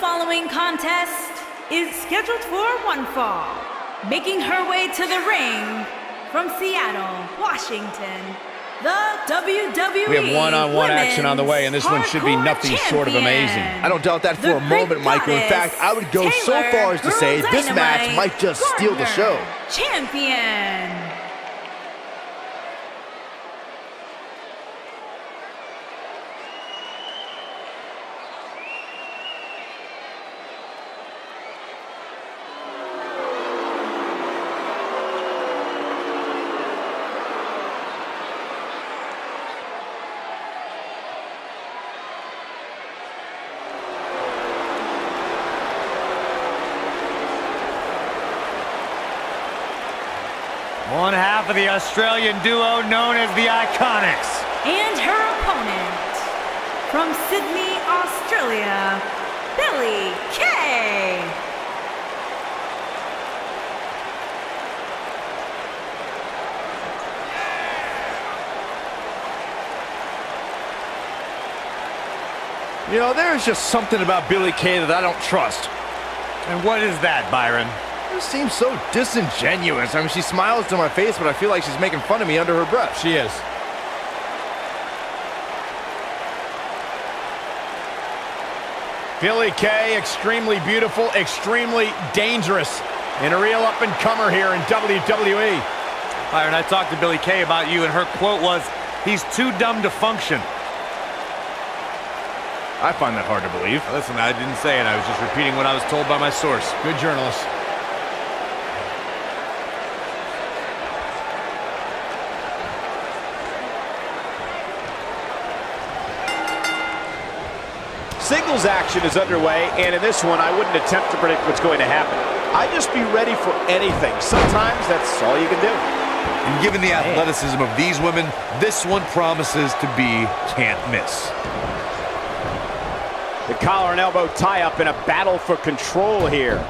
The following contest is scheduled for one fall. Making her way to the ring from Seattle, Washington, the WWE We have one-on-one action on the way, and this one should be Hardcore nothing short of amazing. I don't doubt that for The a moment, Greek Michael. In fact, I would go so far as to say Girl this match might just steal the show. Champion. One half of the Australian duo known as the Iconics. And her opponent from Sydney, Australia, Billie Kay. You know, there's just something about Billie Kay that I don't trust. And what is that, Byron? It seems so disingenuous. I mean, she smiles to my face, but I feel like she's making fun of me under her breath. She is. Billie Kay, extremely beautiful, extremely dangerous, and a real up-and-comer here in WWE. Byron, I talked to Billie Kay about you, and her quote was, he's too dumb to function. I find that hard to believe. Listen, I didn't say it. I was just repeating what I was told by my source. Good journalist. Singles action is underway, and in this one, I wouldn't attempt to predict what's going to happen. I'd just be ready for anything. Sometimes that's all you can do. And given the athleticism of these women, this one promises to be can't miss. The collar and elbow tie up in a battle for control here.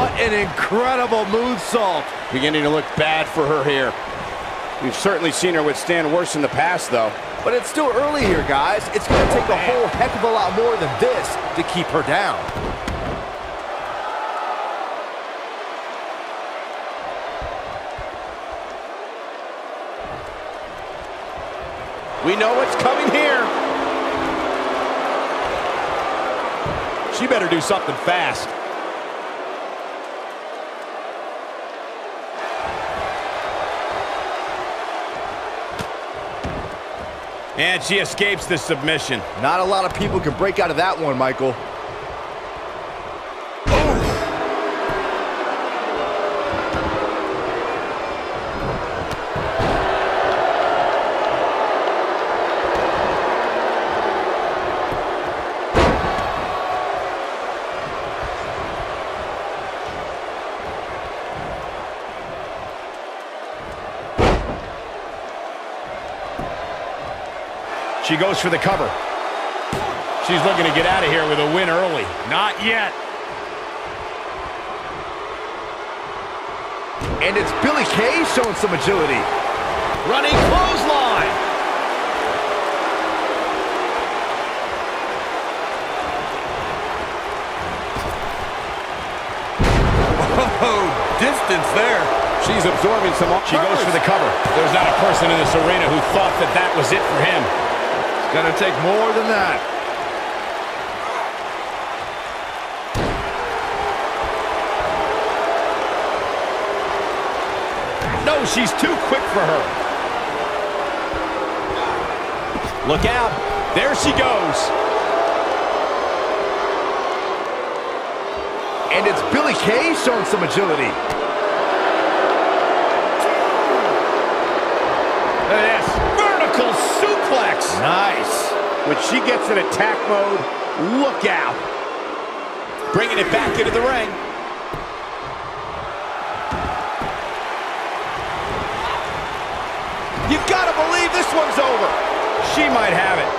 What an incredible moonsault. Beginning to look bad for her here. We've certainly seen her withstand worse in the past, though. But it's still early here, guys. It's going to take a whole heck of a lot more than this to keep her down. We know what's coming here. She better do something fast. And she escapes the submission. Not a lot of people can break out of that one, Michael. She goes for the cover. She's looking to get out of here with a win early. Not yet. And it's Billie Kay showing some agility. Running clothesline. Oh, distance there. She's absorbing some... She goes for the cover. There's not a person in this arena who thought that that was it for him. To take more than that. No, she's too quick for her. Look out. There she goes. And it's Billie Kay showing some agility. suplex. Nice. When she gets in attack mode, look out. Bringing it back into the ring. You've got to believe this one's over. She might have it.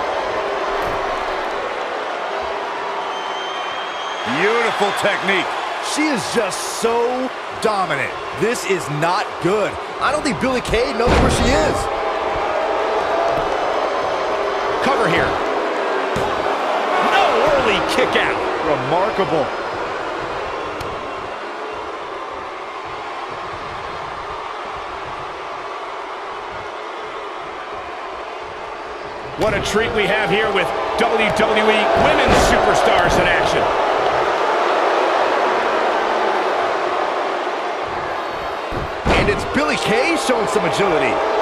Beautiful technique. She is just so dominant. This is not good. I don't think Billie Kay knows where she is. Here. No early kick out. Remarkable. What a treat we have here with WWE Women's Superstars in action. And it's Billie Kay showing some agility.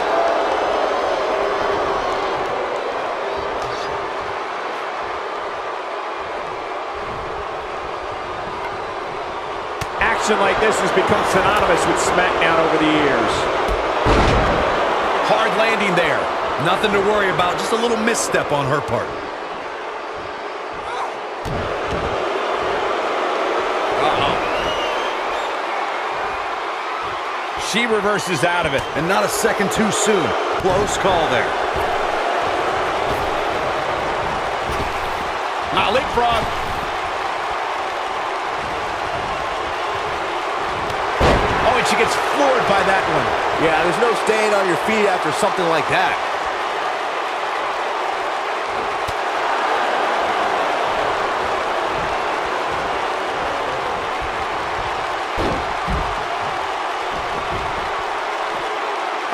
Action like this has become synonymous with SmackDown over the years. Hard landing there. Nothing to worry about, just a little misstep on her part. She reverses out of it. And not a second too soon. Close call there. Now leapfrog. Oh, and she gets floored by that one. Yeah, there's no staying on your feet after something like that.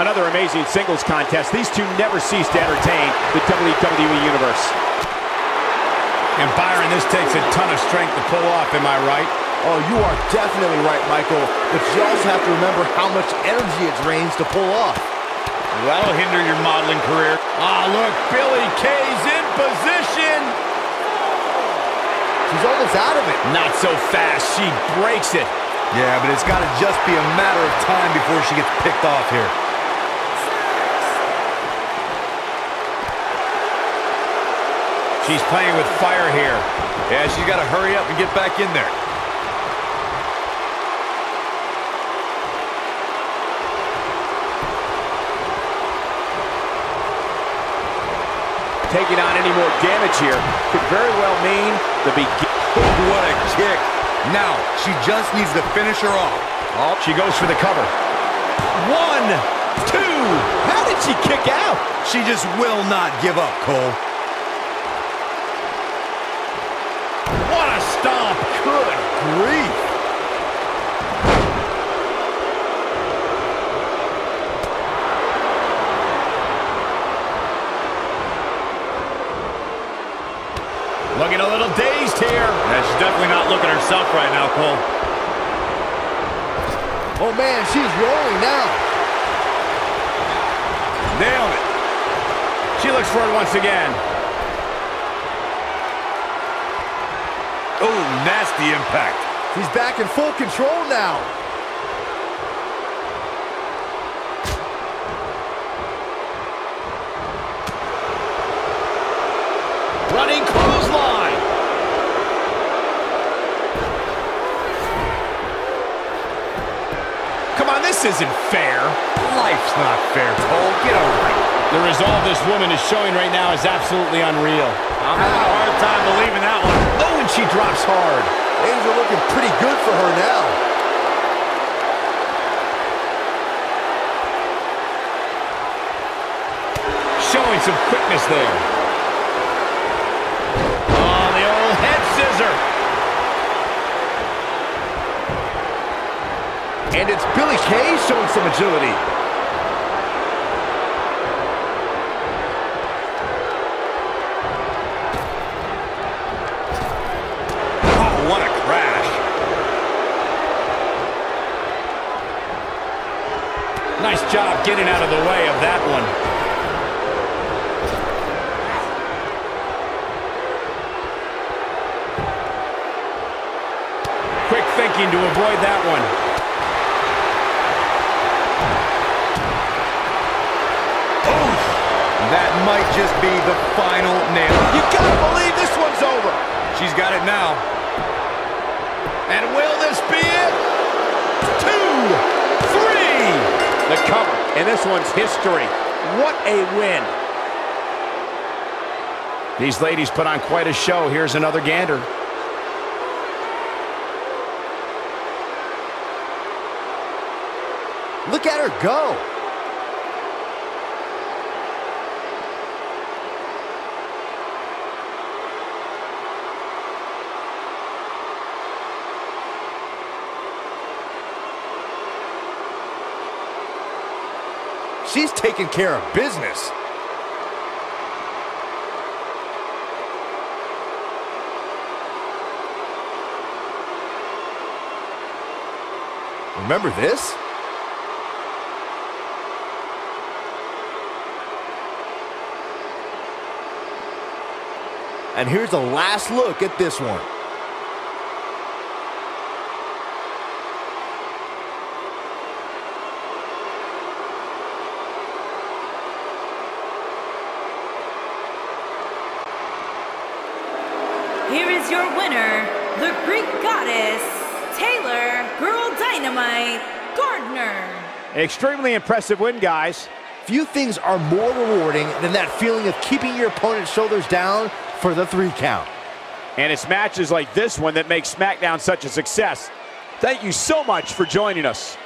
Another amazing singles contest. These two never cease to entertain the WWE Universe. And Byron, this takes a ton of strength to pull off, am I right? Oh, you are definitely right, Michael. But you also have to remember how much energy it drains to pull off. That'll hinder your modeling career. Ah, look, Billie Kay's in position. She's almost out of it. Not so fast. She breaks it. Yeah, but it's got to just be a matter of time before she gets picked off here. She's playing with fire here. Yeah, she's got to hurry up and get back in there. Taking on any more damage here could very well mean the begin. what a kick. Now, she just needs to finish her off. Oh, she goes for the cover. One, two. How did she kick out? She just will not give up, Cole. What a stomp. Good grief. Looking a little dazed here. Yeah, she's definitely not looking herself right now, Cole. Oh, man, she's rolling now. Nailed it. She looks for it once again. Oh, nasty impact. She's back in full control now. Running clothesline. Come on, this isn't fair. Life's not fair, Cole. Get over it. The resolve this woman is showing right now is absolutely unreal. I'm having a hard time believing that one. Oh, and she drops hard. Things are looking pretty good for her now. Showing some quickness there. Oh, the old head scissor. And it's Billie Kay showing some agility. Oh, what a crash. Nice job getting out of the way of that one. Quick thinking to avoid that one. That might just be the final nail. You gotta believe this one's over. She's got it now. And will this be it? Two, three. The cover, and this one's history. What a win. These ladies put on quite a show. Here's another gander. Look at her go. She's taking care of business. Remember this? And here's a last look at this one. Here is your winner, the Greek goddess, Taylor Girl Dynamite Gardner. Extremely impressive win, guys. Few things are more rewarding than that feeling of keeping your opponent's shoulders down for the three count. And it's matches like this one that make SmackDown such a success. Thank you so much for joining us.